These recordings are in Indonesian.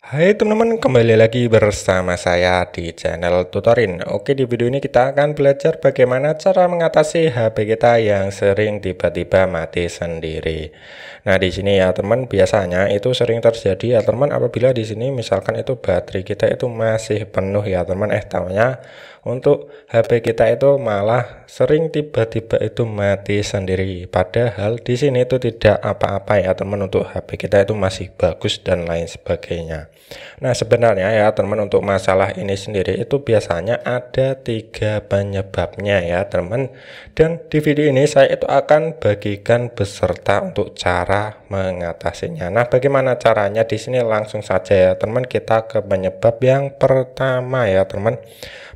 Hai teman-teman, kembali lagi bersama saya di channel Tutorin. Oke, di video ini kita akan belajar bagaimana cara mengatasi HP kita yang sering tiba-tiba mati sendiri. Nah, di sini ya teman, biasanya itu sering terjadi ya teman apabila di sini misalkan itu baterai kita itu masih penuh ya teman. Eh, tahunya untuk HP kita itu malah sering tiba-tiba itu mati sendiri. Padahal di sini itu tidak apa-apa ya teman untuk HP kita itu masih bagus dan lain sebagainya. Nah sebenarnya ya teman untuk masalah ini sendiri itu biasanya ada tiga penyebabnya ya teman. Dan di video ini saya itu akan bagikan beserta untuk cara mengatasinya. Nah bagaimana caranya di sini langsung saja ya teman kita ke penyebab yang pertama ya teman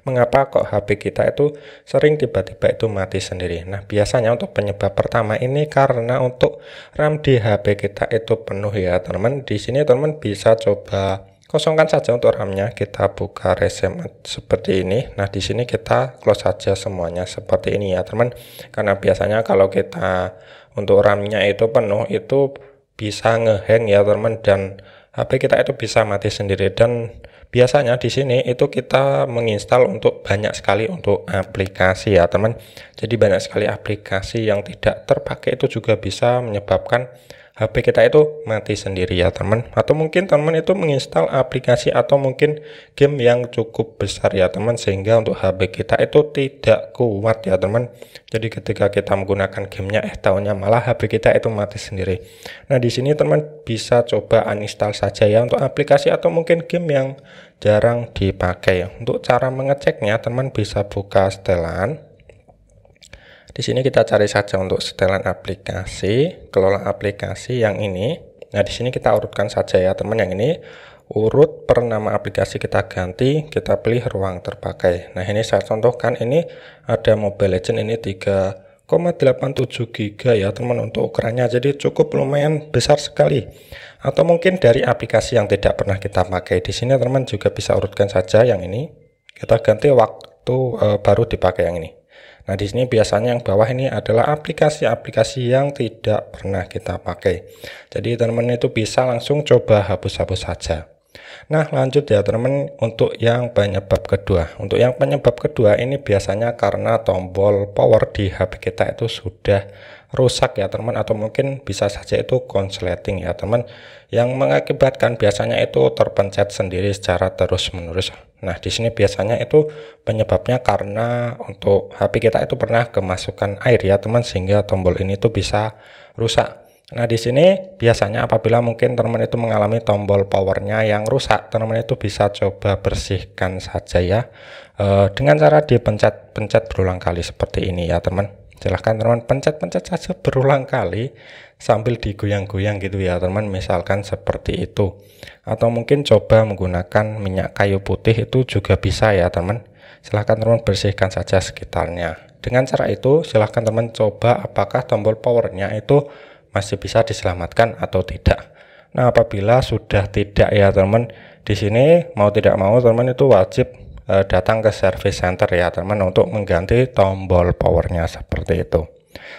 mengapa kok HP kita itu sering tiba-tiba itu mati sendiri. Nah, biasanya untuk penyebab pertama ini karena untuk RAM di HP kita itu penuh ya, teman. Di sini teman bisa coba kosongkan saja untuk RAM-nya. Kita buka reset seperti ini. Nah, di sini kita close saja semuanya seperti ini ya, teman. Karena biasanya kalau kita untuk RAM-nya itu penuh itu bisa ngehang ya, teman dan HP kita itu bisa mati sendiri dan biasanya di sini itu kita menginstal untuk banyak sekali untuk aplikasi ya teman. Jadi banyak sekali aplikasi yang tidak terpakai itu juga bisa menyebabkan HP kita itu mati sendiri ya teman. Atau mungkin teman itu menginstal aplikasi atau mungkin game yang cukup besar ya teman. Sehingga untuk HP kita itu tidak kuat ya teman. Jadi ketika kita menggunakan gamenya eh tahunya malah HP kita itu mati sendiri. Nah di sini teman bisa coba uninstall saja ya untuk aplikasi atau mungkin game yang jarang dipakai. Untuk cara mengeceknya teman bisa buka setelan di sini kita cari saja untuk setelan aplikasi, kelola aplikasi yang ini. Nah, di sini kita urutkan saja ya, teman yang ini urut per nama aplikasi kita ganti, kita pilih ruang terpakai. Nah, ini saya contohkan ini ada Mobile Legend ini 3,87 GB ya, teman untuk ukurannya. Jadi cukup lumayan besar sekali. Atau mungkin dari aplikasi yang tidak pernah kita pakai. Di sini teman juga bisa urutkan saja yang ini. Kita ganti waktu e, baru dipakai yang ini. Nah, di sini biasanya yang bawah ini adalah aplikasi-aplikasi yang tidak pernah kita pakai. Jadi, teman-teman itu bisa langsung coba hapus-hapus saja. Nah, lanjut ya teman untuk yang penyebab kedua. Untuk yang penyebab kedua ini biasanya karena tombol power di HP kita itu sudah rusak ya teman atau mungkin bisa saja itu konsleting ya teman yang mengakibatkan biasanya itu terpencet sendiri secara terus-menerus. Nah, di sini biasanya itu penyebabnya karena untuk HP kita itu pernah kemasukan air ya teman sehingga tombol ini tuh bisa rusak. Nah, di sini biasanya apabila mungkin teman itu mengalami tombol powernya yang rusak, teman itu bisa coba bersihkan saja ya. E, dengan cara dipencet-pencet berulang kali seperti ini ya teman. Silahkan teman pencet-pencet saja berulang kali sambil digoyang-goyang gitu ya teman misalkan seperti itu. Atau mungkin coba menggunakan minyak kayu putih itu juga bisa ya teman. Silahkan teman bersihkan saja sekitarnya. Dengan cara itu silahkan teman coba apakah tombol powernya itu masih bisa diselamatkan atau tidak nah apabila sudah tidak ya teman di sini mau tidak mau teman itu wajib uh, datang ke service center ya teman untuk mengganti tombol powernya seperti itu.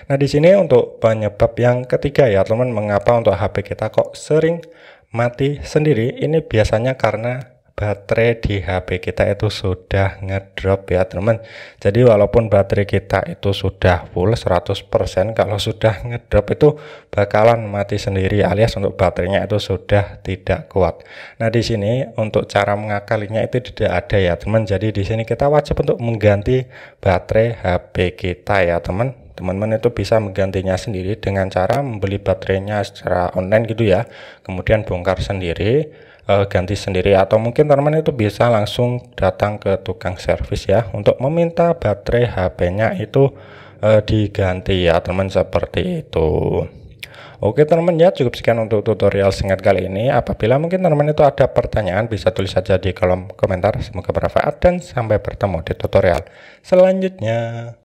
Nah di sini untuk penyebab yang ketiga ya teman mengapa untuk HP kita kok sering mati sendiri ini biasanya karena baterai di HP kita itu sudah ngedrop ya teman. Jadi walaupun baterai kita itu sudah full 100% kalau sudah ngedrop itu bakalan mati sendiri alias untuk baterainya itu sudah tidak kuat. Nah di sini untuk cara mengakalinya itu tidak ada ya teman. Jadi di sini kita wajib untuk mengganti baterai HP kita ya teman. Teman-teman itu bisa menggantinya sendiri dengan cara membeli baterainya secara online gitu ya. Kemudian bongkar sendiri uh, ganti sendiri atau mungkin teman-teman itu bisa langsung datang ke tukang servis ya untuk meminta baterai HP-nya itu uh, diganti ya teman seperti itu. Oke teman-teman ya cukup sekian untuk tutorial singkat kali ini. Apabila mungkin teman-teman itu ada pertanyaan bisa tulis saja di kolom komentar. Semoga bermanfaat dan sampai bertemu di tutorial selanjutnya.